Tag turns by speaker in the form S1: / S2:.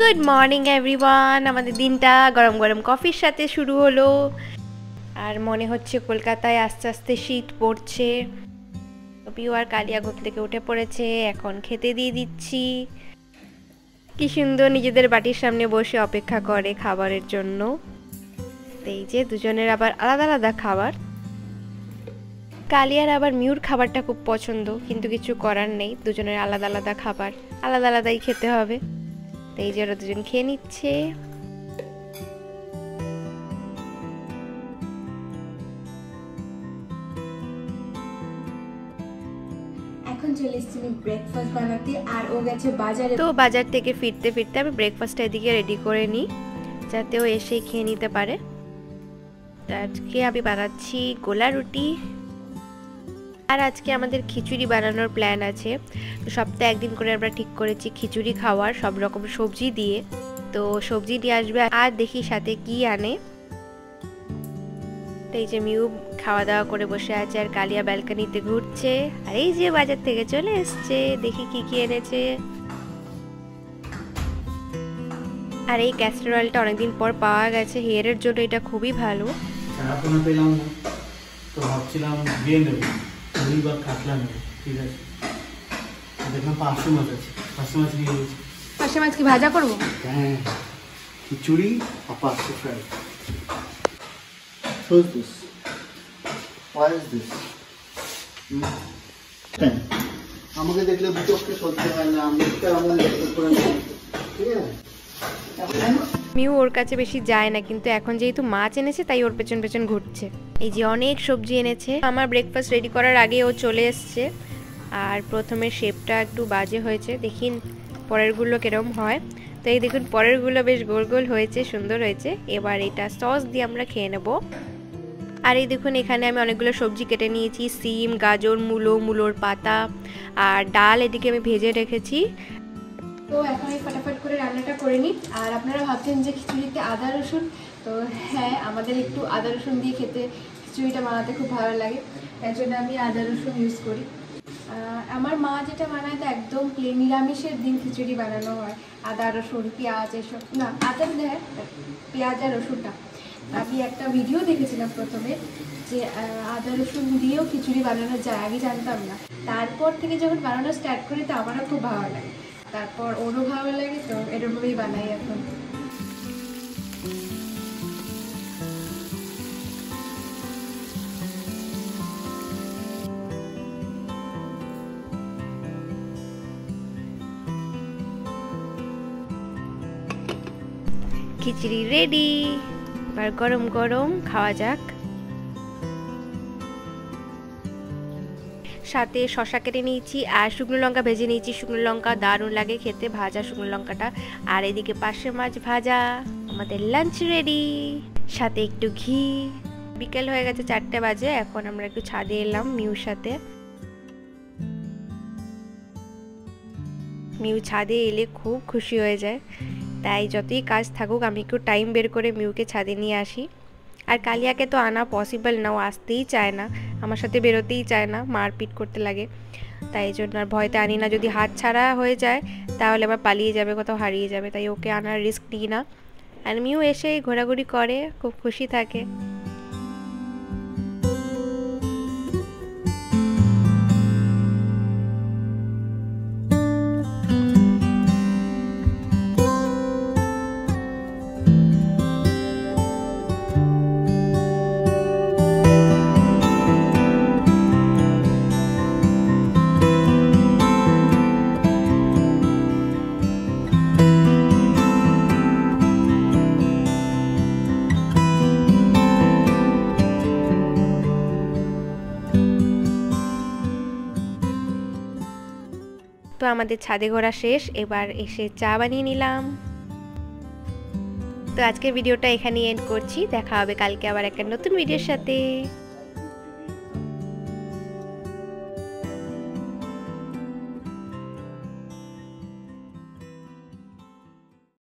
S1: Good morning everyone আমাদের দিনটা গরম গরম কফির সাথে শুরু হলো। আর মনে হচ্ছে কলকাতায় আস্তে আস্তে শীত পড়ছে। পিউ আর কালিয়া ঘুম থেকে উঠে পড়েছে, এখন খেতে দিয়ে দিচ্ছি। কি সুন্দর নিজেদের বাটির সামনে বসে অপেক্ষা করে খাবারের জন্য। এই যে দুজনের আবার আলাদা আলাদা খাবার। কালিয়ার আবার মিউর খাবারটা খুব পছন্দ, কিন্তু কিছু করার নেই, দুজনের আলাদা আলাদা খাবার, আলাদা আলাদাই খেতে হবে। তো এই যে ওরা দুজন খেয়ে নিচ্ছে।
S2: এখন চলে এসেছি আমি ব্রেকফাস্ট বানাতে আর ও গেছে বাজারে।
S1: তো বাজার থেকে ফিরতে ফিরতে আমি ব্রেকফাস্টটা এদিকে রেডি করে নিই যাতে ও এসেই খেয়ে নিতে পারে। আজকে আমি বানাচ্ছি গোলা রুটি। আর আজকে আমাদের খিচুড়ি বানানোর প্ল্যান আছে। সপ্তাহে একদিন করে আমরা ঠিক করেছি খিচুড়ি খাওয়ার, সব রকম সবজি দিয়ে। তো সবজি নিয়ে আসবে আর দেখি সাথে কি আনে। এই যে মিউ খাওয়া দাওয়া করে বসে আছে আর কালিয়া ব্যালকানিতে ঘুরছে। আর এই যে বাজার থেকে চলে এসছে, দেখি কি কি এনেছে। আর এই ক্যাস্টার অয়েলটা অনেকদিন পর পাওয়া গেছে, হেয়ারের জন্য এটা খুবই ভালো।
S3: চারাপোনা পেলাম তো ভাবছিলাম রুই বা কাতলা নেব ঠিক আছে? দেখলাম পাঁচশো মাছ আছে। পাঁচশো মাছ নিয়ে গেছি
S2: পাশে মাছ কি ভাজা করব?
S3: হ্যাঁ খিচুড়ি আর পাঁচশো fry. Who's this? Why is this? হ্যাঁ আমাকে দেখলে দুটোকে সহ্য হয় না আমি একটা ঠিক আছে?
S1: মিউ ওর কাছে বেশি যায় না, কিন্তু এখন যেহেতু মাছ এনেছে, তাই ওর পেছন পেছন ঘুরছে। এই যে অনেক সবজি এনেছে, আমার ব্রেকফাস্ট রেডি করার আগে ও চলে এসছে। আর প্রথমে শেপটা একটু বাজে হয়েছে দেখিন পরেরগুলো কিরম হয়। তো এই দেখুন, পরেরগুলো বেশ গোল গোল হয়েছে, সুন্দর হয়েছে। এবার এটা সস দিয়ে আমরা খেয়ে নেব। আর এই দেখুন, এখানে আমি অনেকগুলো সবজি কেটে নিয়েছি, সিম, গাজর, মূলো, মূলোর পাতা, আর ডাল এদিকে আমি ভেজে রেখেছি।
S2: তো এখন এই ফটাফট করে রান্নাটা করে নিই। আর আপনারা ভাবছেন যে খিচুড়িতে আদা রসুন? তো হ্যাঁ আমাদের একটু আদা রসুন দিয়ে খেতে খিচুড়িটা বানাতে খুব ভালো লাগে। তাই জন্য আমি আদা রসুন ইউজ করি। আমার মা যেটা বানায় তো একদম প্লেন নিরামিষের দিন খিচুড়ি বানানো হয়। আদা রসুন, পেঁয়াজ এসব। না, আদা দেয় পেঁয়াজ আর রসুনটা। আমি একটা ভিডিও দেখেছিলাম প্রথমে যে আদা রসুন দিয়েও খিচুড়ি বানানো যায় আগে জানতাম না। তারপর থেকে যখন বানানো স্টার্ট করি, তো আমারও খুব ভালো লাগে। তারপর ওরও ভালো লাগে তো এরকমই বানাই এখন।
S1: খিচড়ি রেডি এবার গরম গরম খাওয়া যাক। সাথে শশা কেটে নিয়েছি আর শুকনো লঙ্কা ভেজে নিয়েছি। শুকনো লঙ্কা দারুণ লাগে খেতে, ভাজা শুকনো লঙ্কাটা। আর এদিকে পাশে মাছ ভাজা, আমাদের লাঞ্চ রেডি সাথে একটু ঘি। বিকেল হয়ে গেছে চারটে বাজে, এখন আমরা একটু ছাদে এলাম মিউর সাথে। মিউ ছাদে এলে খুব খুশি হয়ে যায়। তাই যতই কাজ থাকুক, আমি একটু টাইম বের করে মিউকে ছাদে নিয়ে আসি। আর কালিয়াকে তো আনা পসিবল না, ও আসতেই চায় না। আমার সাথে বেরোতেই চায় না, মারপিট করতে লাগে। তাই জন্য আর ভয়তে আনি না, যদি হাত ছাড়া হয়ে যায়, তাহলে আবার পালিয়ে যাবে, কোথাও হারিয়ে যাবে। তাই ওকে আনার রিস্ক নিই না। আর মিউ এসে ঘোরাঘুরি করে, খুব খুশি থাকে। আমাদের ছাদে ঘোরা শেষ, এবার এসে চা বানিয়ে নিলাম। তো আজকের ভিডিওটা এখানেই এন্ড করছি, দেখা হবে কালকে আবার একটা নতুন ভিডিওর সাথে।